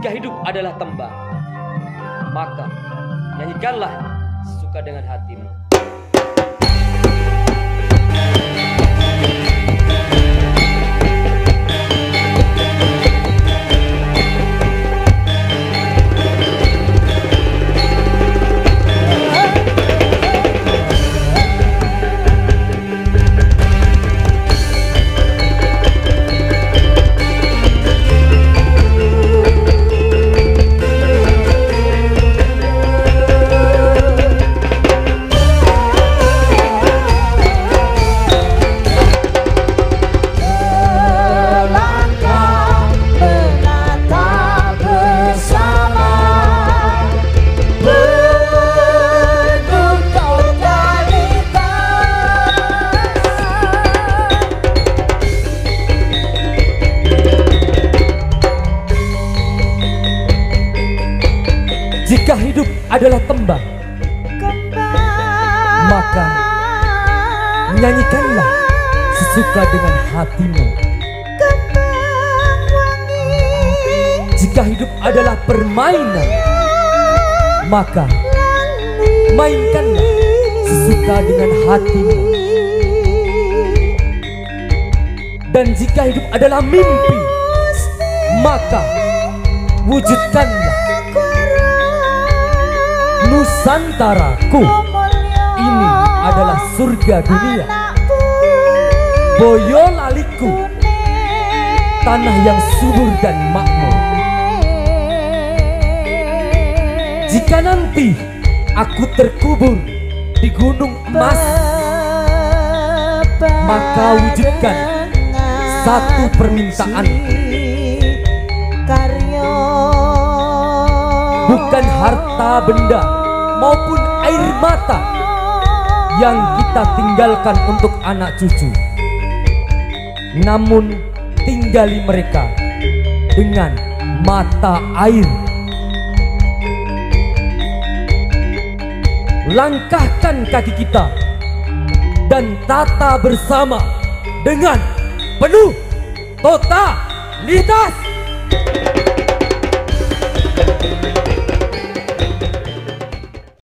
jika hidup adalah tembang, maka nyanyikanlah suka dengan hatimu. Adalah tembang, maka nyanyikanlah sesuka dengan hatimu. Jika hidup adalah permainan, maka mainkanlah sesuka dengan hatimu. Dan jika hidup adalah mimpi, maka wujudkanlah Nusantaraku. Ini adalah surga dunia. Boyolaliku, tanah yang subur dan makmur. Jika nanti aku terkubur di gunung emas, maka wujudkan satu permintaanku. Karyo bukan harta benda maupun air mata yang kita tinggalkan untuk anak cucu. Namun tinggali mereka dengan mata air. Langkahkan kaki kita dan tata bersama dengan penuh totalitas.